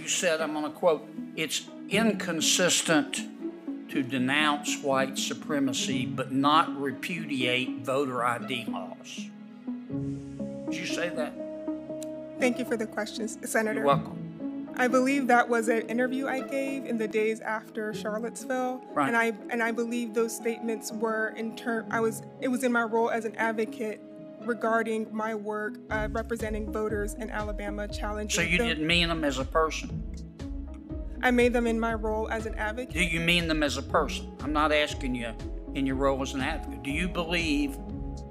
You said, I'm gonna quote, "It's inconsistent to denounce white supremacy but not repudiate voter ID laws." Did you say that? Thank you for the questions, Senator. You're welcome. I believe that was an interview I gave in the days after Charlottesville, Right. and I and I believe those statements were in term. I was it was in my role as an advocate regarding my work uh, representing voters in Alabama challenging. So you them. didn't mean them as a person? I made them in my role as an advocate. Do you mean them as a person? I'm not asking you in your role as an advocate. Do you believe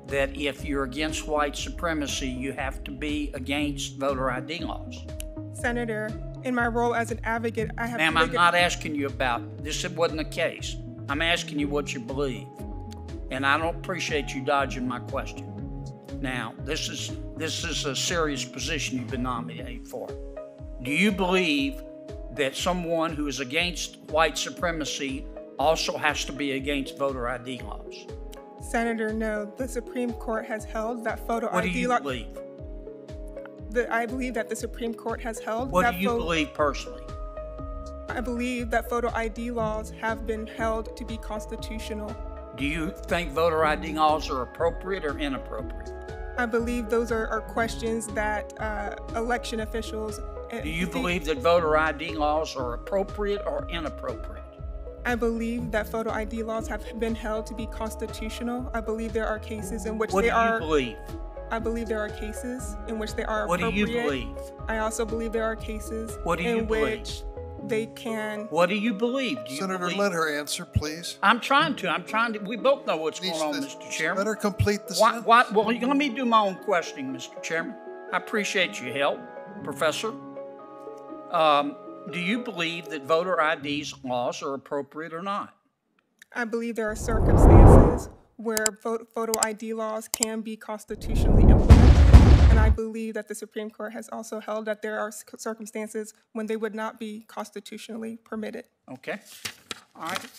that if you're against white supremacy, you have to be against voter ID laws? Senator, in my role as an advocate, I have. Ma'am, I'm not asking you about this. It wasn't the case. I'm asking you what you believe, and I don't appreciate you dodging my question. Now, this is this is a serious position you've been nominated for. Do you believe that someone who is against white supremacy also has to be against voter ID laws? Senator, no. The Supreme Court has held that photo What do ID you law. believe? the- I believe that the Supreme Court has held What do you pho- believe personally? I believe that photo ID laws have been held to be constitutional. Do you think voter ID laws are appropriate or inappropriate? I believe those are, are questions that uh, election officials. uh, Do you believe that voter ID laws are appropriate or inappropriate? I believe that photo ID laws have been held to be constitutional. I believe there are cases in which What they do you are. believe? I believe there are cases in which they are What do you believe? I also believe there are cases What do in you believe? which they can. What do you believe? Do you Senator, believe? let her answer, please. I'm trying to. I'm trying to. We both know what's Needs going on, to- Mr. Chairman. Let her complete the Why, sentence. why, well, let me do my own questioning, Mr. Chairman. I appreciate your help, Professor. Um, do you believe that voter IDs laws are appropriate or not? I believe there are circumstances where pho- photo ID laws can be constitutionally implemented. That the Supreme Court has also held that there are circumstances when they would not be constitutionally permitted. Okay. All right.